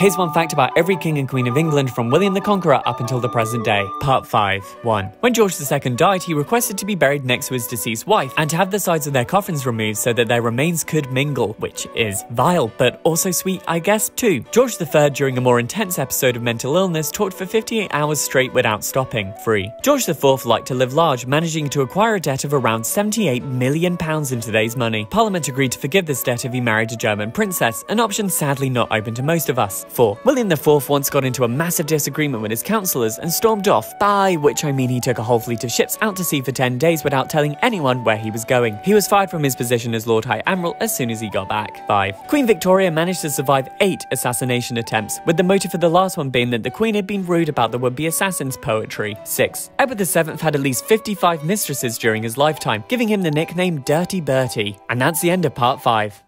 Here's one fact about every king and queen of England from William the Conqueror up until the present day. Part 5. 1. When George II died, he requested to be buried next to his deceased wife and to have the sides of their coffins removed so that their remains could mingle, which is vile, but also sweet, I guess. 2. George III, during a more intense episode of mental illness, talked for 58 hours straight without stopping. 3. George IV liked to live large, managing to acquire a debt of around 78 million pounds in today's money. Parliament agreed to forgive this debt if he married a German princess, an option sadly not open to most of us. 4. William IV once got into a massive disagreement with his councillors and stormed off, by which I mean he took a whole fleet of ships out to sea for 10 days without telling anyone where he was going. He was fired from his position as Lord High Admiral as soon as he got back. 5. Queen Victoria managed to survive 8 assassination attempts, with the motive for the last one being that the Queen had been rude about the would-be assassin's poetry. 6. Edward VII had at least 55 mistresses during his lifetime, giving him the nickname Dirty Bertie. And that's the end of part 5.